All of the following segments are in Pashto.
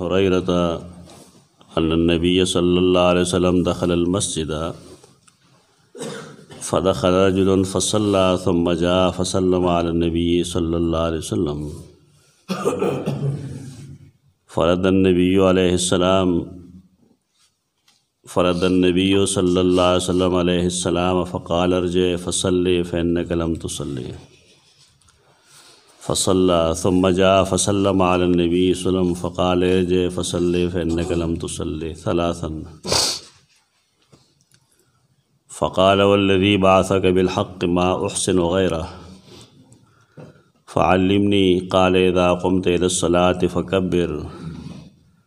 هريرة أن النبي صلى الله عليه وسلم دخل المسجد فدخل رجل فصلى ثم جاء فسلم على النبي صلى الله عليه وسلم فرد النبي عليه السلام فرد النبي صلى الله عليه وسلم عليه السلام فقال ارجع فصلي فإنك لم تصلي فصلى ثم جاء فسلم على النبي صلى الله عليه وسلم فقال اجي فصلي فإنك لم تصلي ثلاثا فقال والذي بعثك بالحق ما أحسن غيره فعلمني قال إذا قمت إلى الصلاة فكبر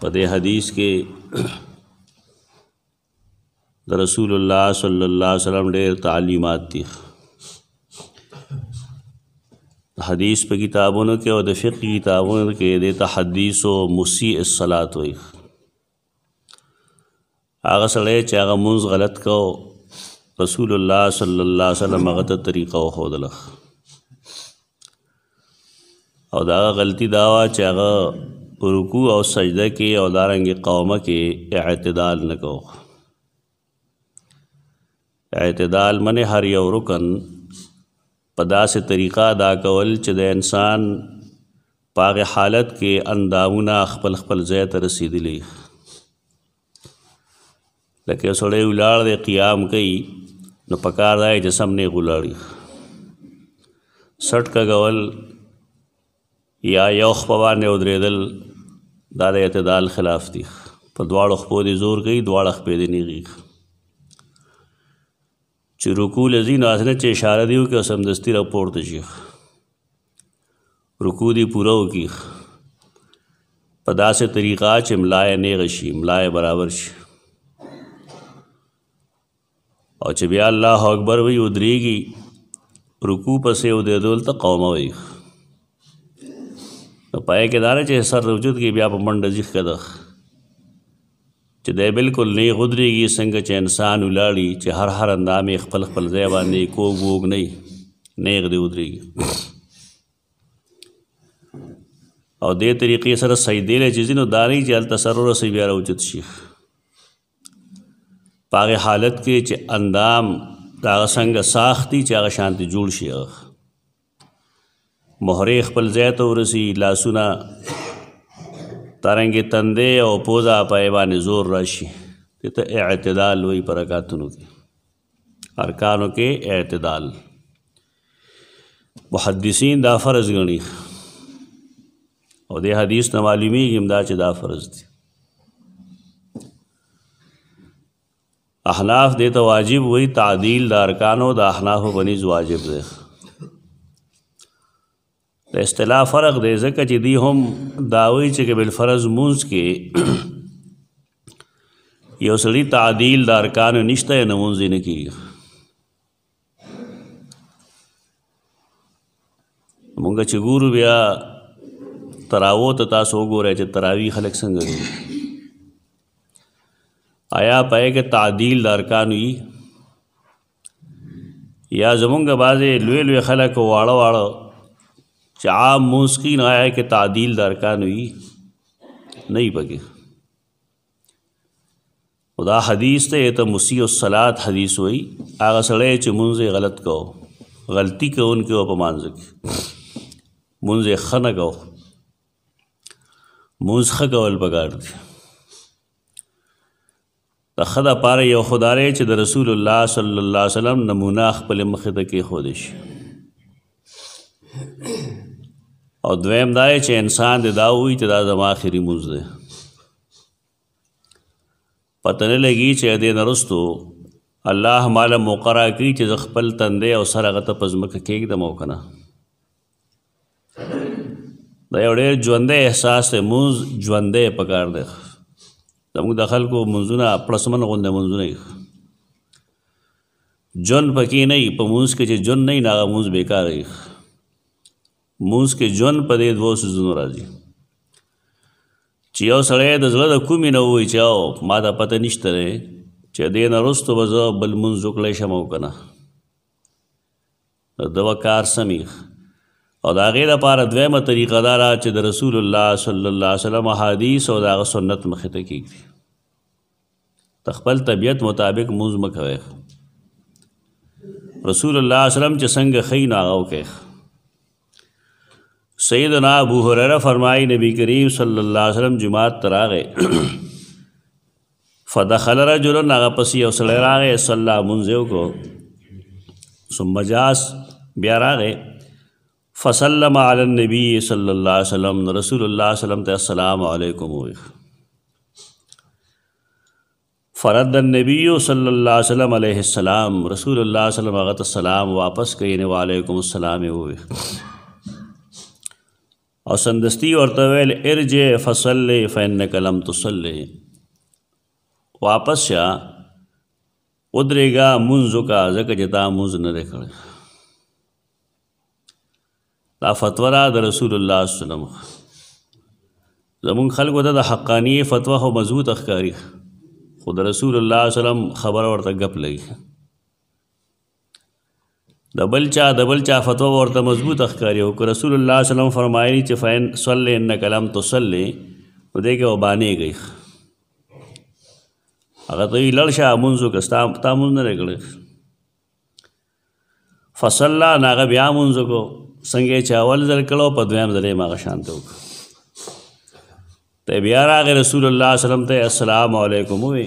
په دې حدیث کې د رسول الله صلی الله علیه وسلم ډېر تعلیمات دي حدیث په کتابونو کې او د فقه کتابونو کې د تحدیث او مسیء الصلات وایي هغه سړی چې هغه مونږ غلط کو رسول الله صلی الله علیه وسلم هغه ته طریقه وښودله او دا غلطی دا وا چې هغه رکوع او سجده کې او دارنګ قومه کې اعتدال نکوه اعتدال منه هر یو رکن په داسې طریقه ادا کول چې د انسان پاغه حالت کې اندامونه خپل خپل ځای ته رسیدلی لکه سړی ولار دی قیام کوي نو پکار دی چې سم نه غلاړي سټ کګول یا یو خپه باندې ودرېدل دا د اعتدال خلاف دي په دواړو خپو دې زور کوي دواړه خپې دې نیغیږي چې رکوع لذي نو اسنه چې اشاره دی وکړه سمدستي راپورته شي رکوع دی پوره وکړي په داسې طریقه چې ملای نه غشي ملای برابر شي او چې بیا الله اکبر وی ودریږي رکوع پسې او د دول ته قوم وی نو پای کې دار چې سر وجود کې بیا په منډه ځخ کده چې دا بالکل نه غدريږي څنګه چې انسان ولاړی چې هر هر اندامې خپل خپل ځای باندې کوګ ووګ نه نه غدي ودريږي او دې طریقې سره سیدې له جزینو داري چې ال تسرر سي بیا راوچت شي په هغه حالت کې چې اندام دا څنګه ساختي چې هغه شانتي جوړ شي مهرې خپل ځای ته ورسي لاسونه ترنګې تندې او پوزه په ایوان زور راشي ته اعتدال وي پرکاتونو کې ارکانو کې اعتدال محدثین دا فرض غني او د حدیث نه معلومیږي دا چې دا فرض دي احناف دې ته واجب وي تعدیل د ارکانو د احناف بنیز واجب دی د اصطلاح فرق دی ځکه چې دی هم داوی چې کې بل فرض مونږ کې یو سړی تعدیل د ارکان نشته نه مونږ نه کیږي مونږ چې ګورو بیا تراوو ته تاسو وګورئ چې تراوی خلک څنګه دي آیا پای کې تعدیل د ارکان وی یا زمونږ بعضې لوی لوی خلک واړه واړه چې عام مونځ کوي نو آیا کې تعدیل د ارکانو یي نه یي پکې او دا حدیث ته ته مسیح الصلات حدیث وایي هغه سړی چې مونځ غلط کو غلطي کوونکي په مانځ کې مونځ یې ښه نه کو مونځ ښه کول پکار دي د ښه دپاره یو خو دا دی چې د رسول الله صلی الله علیه وسلم نمونه خپلې مخې ته کېښودی شي او دویم دا دی چې انسان دې دا ووایي چې دا زما آخري لمونځ دی پته نه لګي چې دې نه وروستو الله ماله موقع راکړي چې زه خپل تندی او سر هغه ته په ځمکه کېږدم او که نه دا یو ډېر ژوندی احساس دی مونځ ژوندی پکار دی زموږ د خلکو مونځونه پړسمن غوندې مونځونه یي جون پکې نه په مونځ کې چې جون نه نه مونځ بیکار یي مونځ کې جون په دې دوه سوزونو راځي چې یو سړی د زړه د کومې نه وایي چې او ما دا پته نشته دی چې دې نه وروسته به زه بل مونځ وکړی شم او که نه د دوا کار سمیخ او دا غیر لپاره دویمه طریقه دا را چې د رسول الله صلی الله علیه وسلم حدیث او دا سنت مخ ته کیږي تخپل طبیعت مطابق موز مکوي رسول الله اسلام چې څنګه خی ناغو کې سیدنا ابو هرره فرمایي نبی کریم صلی الله علیه وسلم جماعت تراغه فدخل رجل هغه پسې یو سړی راغی صلی مونځ یې وکړو ثم جاس بیا راغی فسلم علی النبی صلی الله علیه وسلم رسول الله صلی الله علیه السلام علیکم وی فرد النبی صلی الله علیه وسلم علیه السلام رسول الله صلی الله علیه وسلم واپس کینه وعلیکم السلام وی او سندستی ورته ویل ارجع فصلی فانک لم تصلی واپس شا ودرېګا منځو کا ځکه چې تا منځ نه دی کړی دا فتوا را د رسول الله صلی الله علیه وسلم زمون خلکو ته د حقانی فتوا هو مضبوط اخکاری خود رسول الله صلی الله علیه وسلم خبر ورته غپ لګي د بل چا د بل چا فتوا ورته مضبوطه ښکاري او که رسول الله صلی الله علیه وسلم فرمایلی چې فین صلی انک لم تصلی نو دې کې وبانې گئی هغه ته لړ شه مونږ وکړه ستا تا مونږ نه کړی فصلا نو هغه بیا مونږ وکړو څنګه چې اول ځل کړو په دویم ځل یې هغه شانته وکړو ته بیا راغی رسول الله صلی الله علیه وسلم ته السلام علیکم وی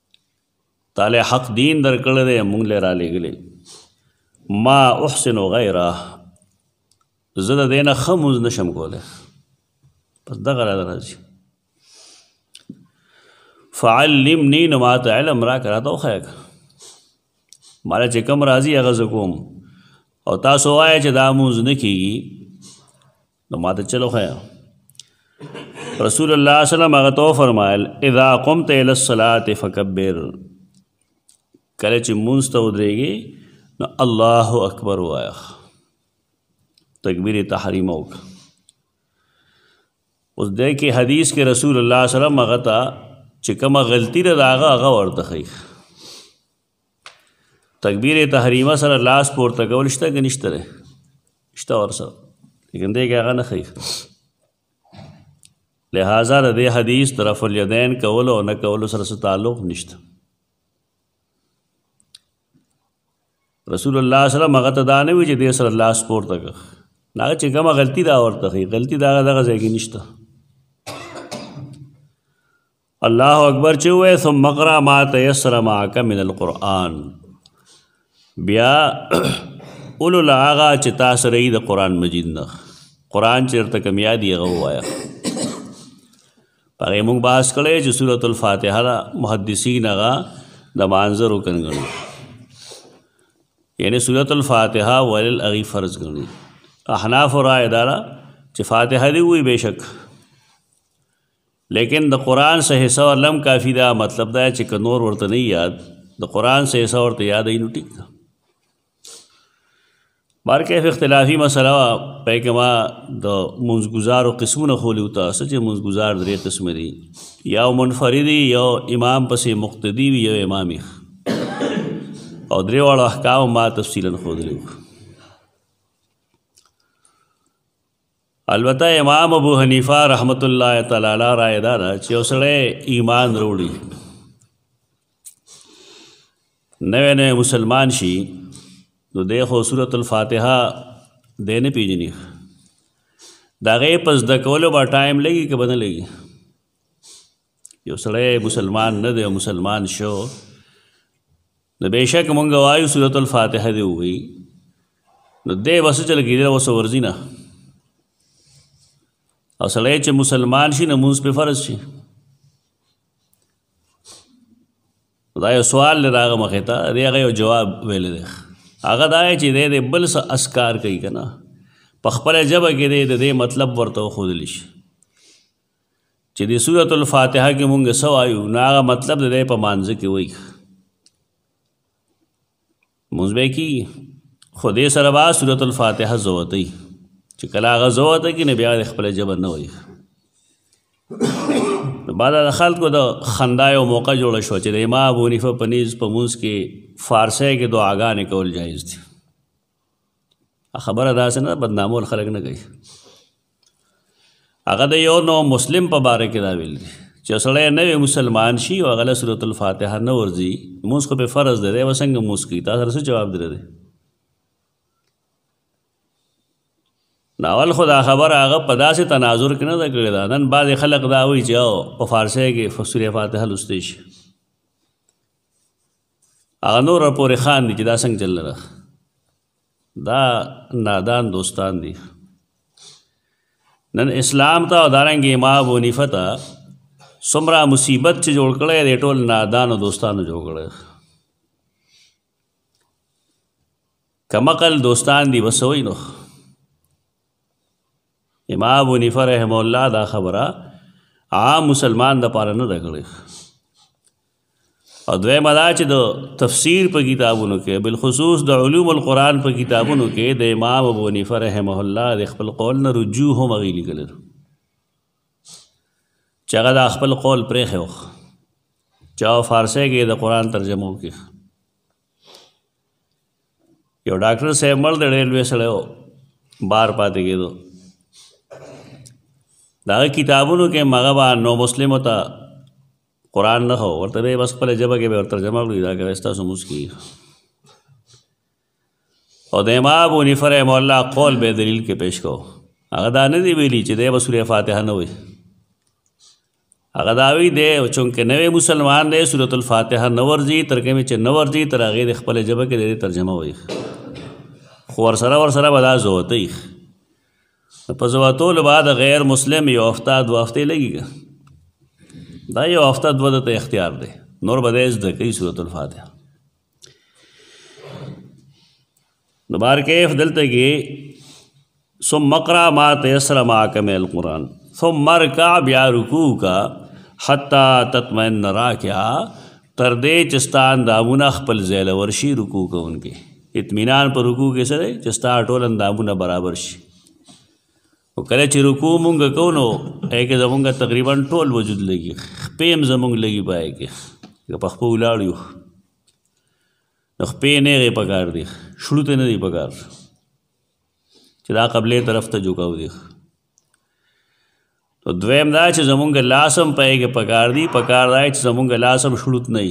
تعالی حق دین در کړی دی مونږ له را لېږلی ما احسن غیره زه د دې نه ښه مونځ نه شم کولی پس دغه را راځي فعلمني نو ما ته علم راکړه راته وښیه که ماله چې کوم راځي هغه زه کوم او تاسو وایه چې دا مونځ نه کېږي نو ماته چلو خیا رسول الله صلی الله علیه وسلم هغه تو فرمایل اذا قمت الى الصلاه فكبر کله چې مونږ ته ودرېږي نو الله اکبر وایخ تکبیر تحریم وک اوس د کې حدیث کې رسول الله صلی الله علیه وسلم هغه ته چې کومه غلطی ده هغه هغه ورته خیخ تکبیر تحریمه سره لاس پورته کول شته که نشته دی شته ورسره لیکن دی کې هغه نه ښیي لہذا د دې حدیث طرف الیدین کول او نه کول سره څه تعلق نشته رسول الله صلی الله علیه وسلم هغه ته دا نه وی چې دې سره لاس پورته کړ نه چې کومه غلطي دا ورته غلطي دا دغه ځای کې نشته الله اکبر چې وې ثم اقرا ما تيسر معك من القرآن بیا اولو لاغا چې تاسو رہی د قرآن مجید نه قرآن چې ترته کم یاد یې غو وایا پرې موږ باس کړې چې سورۃ الفاتحه دا محدثین هغه د مانزر وکنګنو یعنی سورۃ الفاتحه ولل اغي فرض غني احناف را اداره چې فاتحه دی وی بشک لیکن د قرآن سه حصہ ورلم کافی دا مطلب دا چې که نور ورته نه یاد د قرآن سه حصہ ورته یاد نو ټیک ده بار کیف اختلافی مسله وا په کما د منځګزارو قسمونه خولې او تاسو چې منځګزار درې قسم دي یا منفردی یا امام پسې مقتدی وي یا امامي او درې واړه احکام ما تفصیلا خو دلیو البته امام ابو حنیفه رحمت الله تعالی علیه رائے دا ده چې اوسړی ایمان وروړي نوې نوې مسلمان شي نو د خو سورۃ الفاتحه دې نه پیژني دا غي پس د کولو با ټایم لګي که بدل لګي یو سړی مسلمان نه دی او مسلمان شو نو بېشک مونږ وایو سورة الفاتحه دې ووایي نو دی بس چل کېدی اوس ورځي نه او سړی چې مسلمان شي نو مونځ پې فرض شي دا یو سوال دی د هغه مخې ته دی هغه یو جواب ویلی دی هغه دا چې دی دی بل څه اسکار کوي که نه په خپله ژبه کې دی د دې مطلب ورته وښودلی شي چې د سورۃ الفاتحه کې مونږ څه وایو نو هغه مطلب د دې په مانځ کې وایي مونږ به کې خو دې سره با سورۃ الفاتحه زوتي چې کله هغه زوته کې نه بیا د خپل جبر نه وایي بعد د خلکو د خندا یو موقع جوړ شو چې د امام ابو حنیفه په نیز په مونږ کې فارسی کې دعاګانې کول جایز دي خبره داسې نه بدنامول خلک نه کوي هغه د یو نو مسلم په باره کې دا ویل چې سړی نوې مسلمان شي او هغه له سورة الفاتحه نه ورځي لمونځ خو پرې فرض دی دی به څنګه لمونځ کوي تا سره څه جواب درې دی نو اول خو دا خبره هغه په داسې تناظر کې نه ده کړې ده نن بعضې خلک دا وایي چې او په فارسۍ کې سورې فاتحه لوستی شي هغه نور پورې خان دي چې دا څنګه چل نه دا نادان دوستان دي نن اسلام ته او دارنګ امام ابو حنیفه ته څومره مصیبت چې جوړ کړی دی ټول نادانو دوستانو جوړ کړی کمقل دوستان دي بسوي نو امام ابو حنیفه رحم الله دا خبره عام مسلمان د پاره نه دکړي او دوی مدا چې د تفسیر په کتابونو کې بل خصوص د علوم القرآن په کتابونو کې د امام ابو حنیفه رحمه الله د خپل قول نه رجوع هم غوي لیکل چې هغه د خپل قول پرې خو چا فارسی کې د قرآن ترجمه وکړي یو ډاکټر صاحب مړ دی ډېر لوی سړی و بار پاتې کېدو د هغه کتابونو کې هم هغه به نو مسلمو ته قرآن نه خو ورته به یې بس خپله ژبه کې به ورته ترجمه کړي دا که ستاسو لمونځ کېږي او د امام ابو حنیفه رحمه الله قول به دلیل کې پیش کو هغه دا نه دی ویلي چې دی به سورې فاتحه نه وایي هغه داوی دی او چونکه نوې مسلمان دی سورۃ الفاتحه نورځي تر کومې چې نورځي تر هغه د خپل جبه کې د ترجمه وایي خو ور سره ور سره بلا زوتی په زواتول بعد غیر مسلم یو هفته دو هفته لګیږي دا یو هفته دو د اختیار دی نور به دې زده کوي سورۃ الفاتحه نو بار کیف دلته کې ثم مقرا ما تیسر ما کم القرآن ثم مرکع بیا رکوع کا حتا تطمئن راکعا تر دې چستان دامونه خپل زیل ورشي رکوع کوونکې اطمینان پر رکوع کې سره چستا ټول اندامونه برابر شي او کله چې رکوع مونږ کو نو هغه کې زمونږ تقریبا ټول وجود لګي خپېم زمونږ لګي پای کې که په خپو ولاړ یو نو خپې نه غي پکار دي شړو ته نه دي پکار چې دا قبله طرف ته جوګاو دي نو دویم دا چې زمونږ لاسم پای کې پکار دي پکار دی چې زمونږ لاسم شړوت نه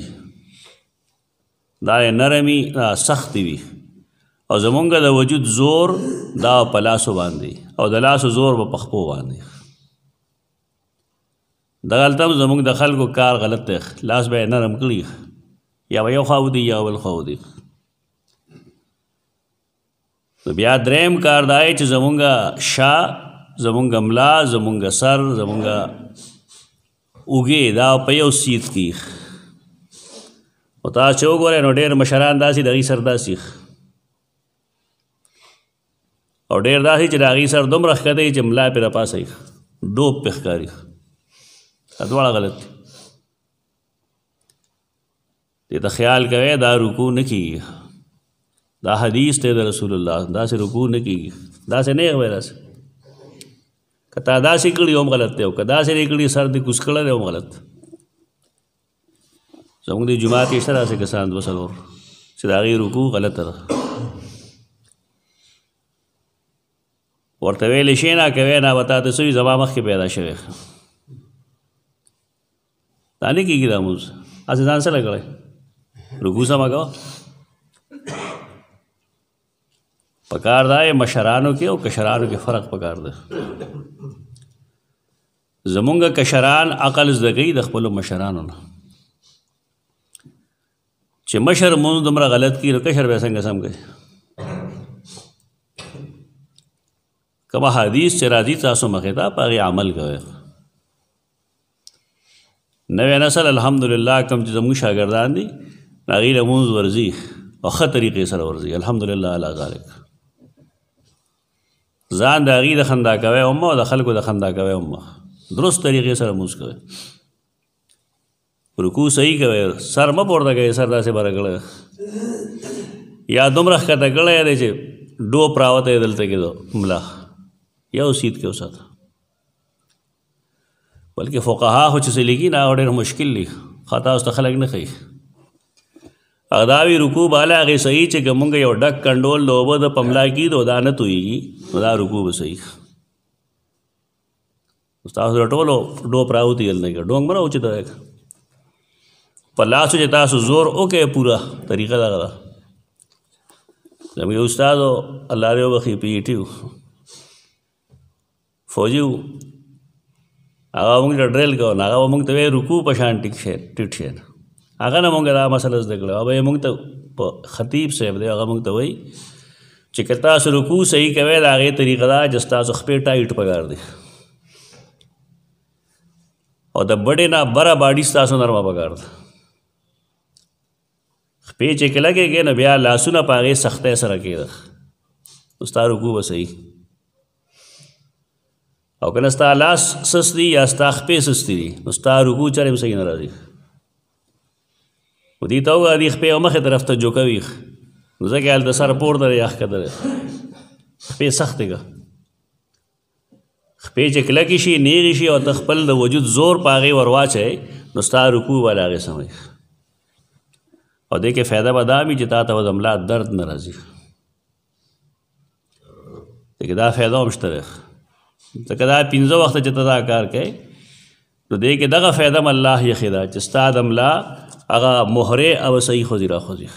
دا یې نرمي سختې وي او زمونږ د وجود زور دا په لاسو باندې او د لاسو زور په پخپو باندې د غلطه زمونږ د خلکو کار غلط دی لاس به نرم کړي یا یو خو دی یا بل خو دی نو بیا دریم کار دا چې زمونږ شا زمونږ ملا زمونږ سر زمونږ اوګې دا په یو سیخ کې او تاسو چې وګورئ نو ډېر مشران داسې د هغوی سر داسې او ډېر داسې چې د هغوی سر دومره ښکته چې ملا پرې راپاسه ډوب پې ښکاري دا دواړه غلط دي دې ته خیال کوي دا رکوع نه کیږي دا حدیث ته د رسول الله دا سه رکوع نه کیږي دا سه نه وي راس کته دا سه کړي هم غلط دی او کدا سه نه کړي سر دې کوس کړل هم غلط زموږ د جمعه کې سره سه کسان دو سلور چې دا غي رکوع غلط ده ورته ویل شي نه کوي نه وتا ته سوي زما مخ کې پیدا شوی دا نه کېږي دا مونځ هسې ځان سره کړی رکوع سمه کوه پکار دا یې مشرانو کې او کشرانو کې فرق پکار دی زمونږ کشران عقل زده کوي د خپلو مشرانو نه چې مشر مونږ دومره غلط کړي نو کشر به څنګه سم کوي کما حدیث چې راځي تاسو مخې ته په هغې عمل کوئ نوې نسل الحمدلله کوم چې زموږ شاګردان دي هغوی له مونځ ورځي او ښه طریقې سره ورځي الحمدلله علی ذلک ځان د هغوی د خندا کوی هم او د خلکو د خندا کوی هم درست طریقې سره مونځ کوی رکوع صحیح کوی سر مه پورته کوي سر داسې بره کړی یا دومره ښکته کړی دی چې ډو پراوته یې دلته کېدو ملا یو سیت کې وساته بلکې فقها خو چې څه لیکي نه هغه ډېر مشکل دي ښه تاسو ته خلک نه ښیي هغه دا وي رکوع به هله هغې صحیح چې که مونږ یو ډک کنډول د اوبه د په ملا کېږي او دا نه تویږي نو دا رکوع به صحیح ستاسو د ټولو ډوپ راوتي هلته کې ډونګ به نه اوچته دی په لاسو چې تاسو زور وکړئ پوره طریقه دغه ده زموږ استاد الله دې وبخښي پي ټي فوجي وو هغه موږ له ډریل کو نه هغه موږ ته وی رکوع په شان ټیک شه ټیټ شه هغه نه موږ دا مسله زده کړه هغه موږ ته په خطیب صاحب دی هغه موږ ته وی چې که تاسو رکوع صحیح کوئ د هغې طریقه دا چې ستاسو خپې ټایټ پکار دی او د بډې نه بره باډي ستاسو نرمه پکار ده خپې چې کله کېږي نو بیا لاسونه په هغې سختۍ سره کېده اوس تا رکو به صحیح او کنه ستا لاس سست دي یا ستا خپې سستې دي نو ستا رکو چرې هم صحیح نه راځي و دې ته وګوره دې خپې او مخې طرف ته جوکه وي نو ځکه هلته سر پورته دی یا ښکته دی خپې سختې که خپې چې کلکې شي نیغې شي او ته خپل د وجود زور په هغې ور واچوې نو ستا رکوع به له هغې سمه وي او دې کې فایده به دا وي چې تا ته به د ملا درد نه راځي دې کې دا فایده هم شته ځکه دا پنځه وخته چې ته دا کار کوې نو دې کې دغه فایده هم الله یخې ده چې ستا د ملا هغه مهرې او صحیح خوځي راخوځي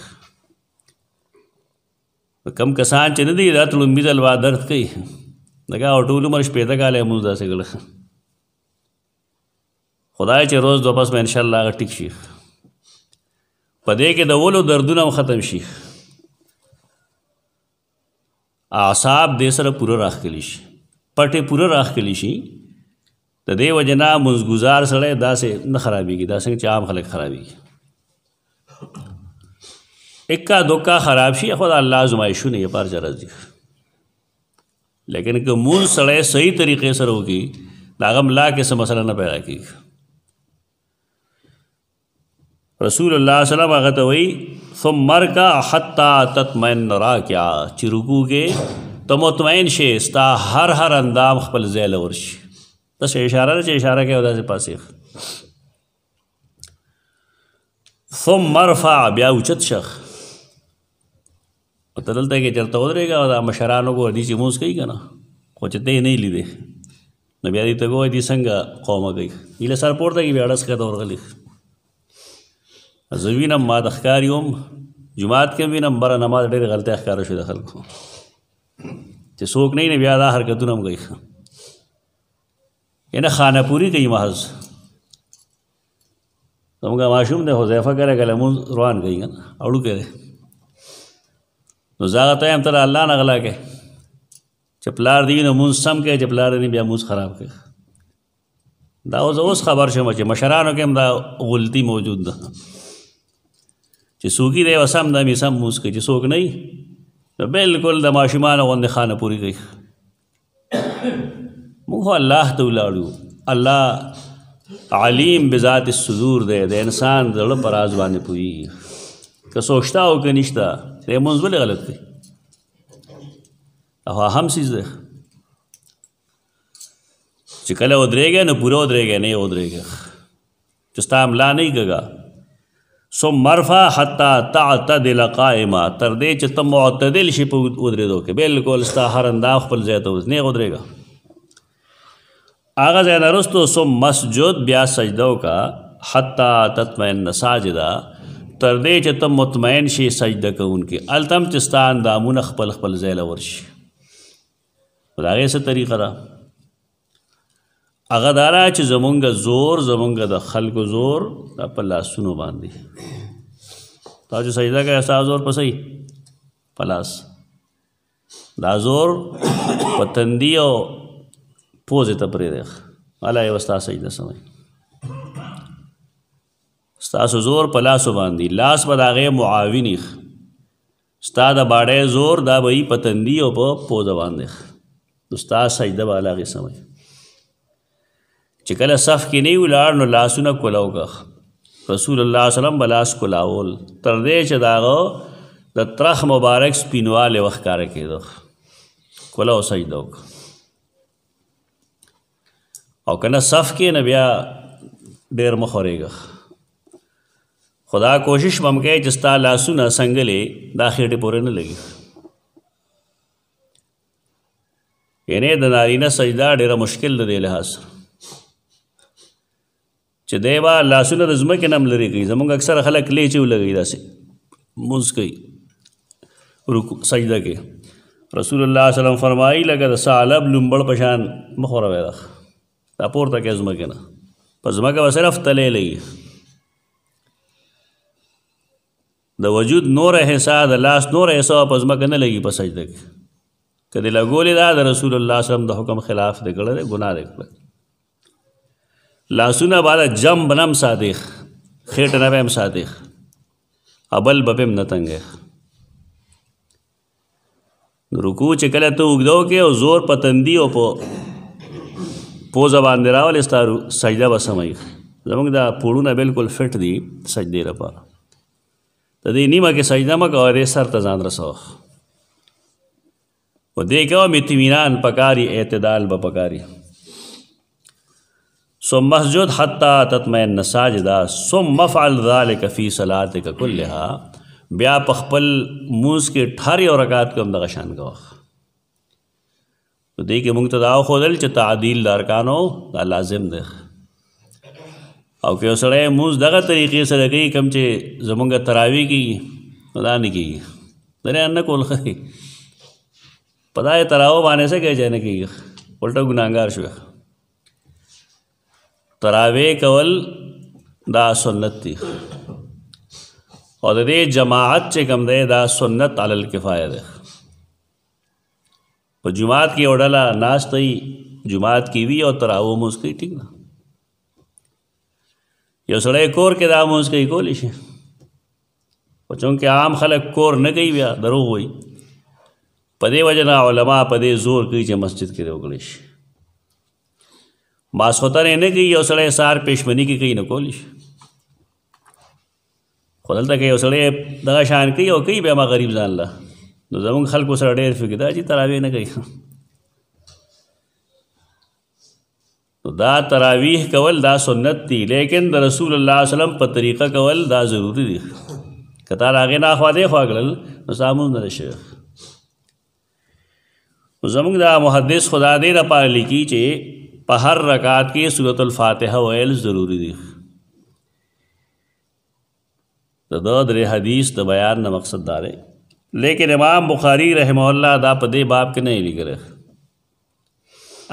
کم کسان چې نه دی دا ته لومبي ځل وا درد کوي دغه او ټول عمر شپېته کاله مونږ داسې ګړه خدای چې روز دو پس به ان شاء الله هغه ټیک شي په دې کې د ولو دردونه هم ختم شي اعصاب دې سره پوره راخلی شي پټې پوره راخلی شي د دې وجنا منځګزار سره داسې نه خرابېږي دا څنګه چې عام خلک خرابېږي اکا دوکا خراب شي خو دا الله ازمایښونه یې پر جرز دي لیکن که مون سره صحیح طریقې سره وږي دا غم لا کې څه مسله نه پیدا کیږي رسول الله صلی الله علیه وسلم وی ثم مرکا حتا تطمئن راکعا چې رکوع کې ته مطمئن شې ستا هر هر اندام خپل ځای لور شي بس اشاره چې اشاره کوي داسې پاسیخ ثم مرفع بیا اوچت شخ او ته دلته کې چېرته ودرېږه او دا مشران وګوره دوی چې لمونځ کوي که نه خو چې ته یې نه یې لیدې نو بیا دوی ته به وایي دوی څنګه قومه کوي دوی له سر پورته کړي بیا ډز ښکته ورغلي زه وینم ما د ښکار یوم جماعت کې وینم بره نماز ډېرې غلطۍ ښکاره شوې د خلکو چې څوک نه بیا دا حرکتونه هم کوي یعنې خانه پوري کوي محض زموږ ماشوم دی حذیفه کله کله مونځ روان کوي که نه اړوکی دی نو زه هغه ته وایم ته د الله نه غلا کوې چې پلار دې وي نو مونځ سم کوې چې پلار دې نه بیا مونځ خراب کوې دا اوس اوس خبر شوم چې مشرانو کې هم دا غلطي موجود ده چې څوکي دی وسم دا مې سم مونځ کوي چې څوک نه نو بالکل د ماشومانو غوندې خانه پوري کوي موږ الله ته ولاړو الله علیم بذات الصدور دی د انسان د زړه پر راز باندې پوهېږي که سوچتا او که نشته دی مونځ ولې غلط دی او هم څیز دی چې کله ودرېږی نو پوره ودرېږی نه یې ودرېږی چې ستا ملا نه ګګا ثم مرفع حتا تعتدل قائما تر دې چې ته معتدل شې په ودرېدو کې بالکل ستا هر انداز خپل ځای ته اوس نه ودرېږه هغه ځای نه رستو ثم مسجد بیا سجده وکا حتا تطمئن ساجدا تر دې چې ته مطمئن شې سجده کوونکې التم چې ستا اندامونه خپل خپل ځای له ورشي دا غیسه طریقه ده هغه دارا چې زمونږ زور زمونږ د خلکو زور دا په لاسونو باندې تا چې سجده کوي ستا زور په صحیح په لاس دا زور په تندي او پوزې ته پرېږدی هله یې ستا سجده سموي ستاسو زور په لاسو باندې لاس به د هغې معاوني ستا د باډې زور دا به یې په تندي او په پوزه باندې نو ستا سجده به هغې څه وایي چې کله صف کې نه ولاړ نو لاسونه کولاو که رسول الله وسلم به لاس کولاول تر دې چې د هغه د ترخ مبارک سپینوالی وښکاره کېده کولاو سجده وکړه او کنه صف کې نه بیا ډیر مخورېږه خدا کوشش بم کوي چې ستا لاسونه سنگلې دا خېټې پورې نه لګي یعنی د نارینه سجده ډیره مشکل ده د لحاظ سره چې دی به لاسونه د ځمکې نه هم لرې کوي زمونږ اکثره خلک لې چې ولګوي داسې مونځ کوي رکو سجده کې رسول الله صلی الله فرمایي لکه د ثعلب لومبړ په شان مخ وروي دا دا پورته کې ځمکې نه په ځمکه به صرف تلې لګي د وجود نور حصہ د لاس نور حصہ په ځمکه نه لګي په سجده کې کله لګولې دا د رسول الله صلی الله علیه وسلم د حکم خلاف دی کړل ګناه دی کړل لاسونه بالا جم بنم صادق خېټه نه بهم صادق ابل بپم نه تنګه رکوع چې کله ته وګدو کې او زور په تندي او په پوزه باندې راول استارو سجده به سمای زموږ دا پوړونه بالکل فټ دي سجدي لپاره د دې نیمه کې سجده مکه او سر ته ځان رسوخ و دې کې هم اطمینان پکاري اعتدال به پکاري ثم مسجد حتا تطمئن ساجدا ثم فعل ذلك في صلاتك كلها بیا په خپل موز کې ټار یو رکعت کوم دغه شان کوه دې کې موږ ته دا خو دل چې تعدیل د ارکانو دا لازم دی او که سره موز دغه طریقې سره کوي کم چې زمونږ تراوی کی دا نه کیږي درې نه کول خي پدای تراو باندې څه کوي نه کیږي الټا ګناګار شو تراوی کول دا سنت دی او د دې جماعت چې کوم دی دا سنت علی الکفایه ده په جماعت کې وړله ناشته یي جماعت کې وی او تراو موږ کوي ټیک نه یو سړی کور کې دا موږ کوي کولی شي او چونکه عام خلک کور نه کوي بیا دروغ وایي په دې وجه نه علما په دې زور کوي چې مسجد کې وکړي شي ماسوتر نه کوي یو سړی سار پښمنی کې کوي نه کولی شي خو دلته که یو سړی دغه شان کوي او کوي بیا ما غریب ځان له نو زمونږ خلکو سره ډېر فکر دا چې تراویح نه کوي نو دا تراویح کول دا سنت دی لیکن د رسول الله وسلم په طریقه کول دا ضروری دی کته راغې نه خو دې خو اګل نو سامون نه شي زموږ دا محدث خدا دې د پاره لیکي چې په هر رکعت کې سورۃ الفاتحه ویل ضروری دي د دا درې حدیث د بیان نه مقصد دا دی لیکن امام بخاری رحمه الله دا په دې باب کې نه لیکره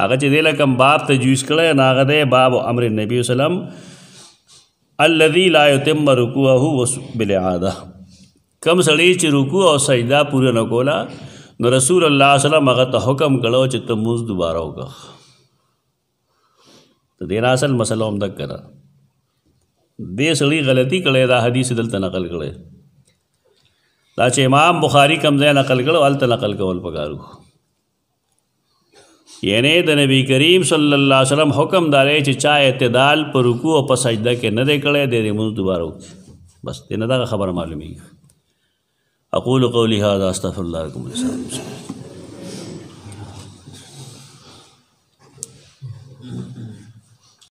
هغه چې دې لکم باب تجویز کړی نه هغه دی باب امر النبی وسلم الذي لا يتم رکوعه بالاعاده کم سړی چې رکوع او سجده پوره نه کولا نو رسول الله صلی الله علیه وسلم هغه ته حکم کړو چې ته موږ دوباره وکړه ته دې اصل مسله هم دک کړه دې سړی غلطي کړي دا حدیث دلته نقل کړي دا چې امام بخاری کم ځای نقل کړو الته نقل کول پکارو یعنی د نبی کریم صلی الله علیه وسلم حکم داري چې چا اعتدال پر رکوع او په سجده کې نه دی کړی د دې موږ دوباره وکړي بس دې نه دا خبره معلومي اقول قولي هذا استغفر الله لكم ولسائر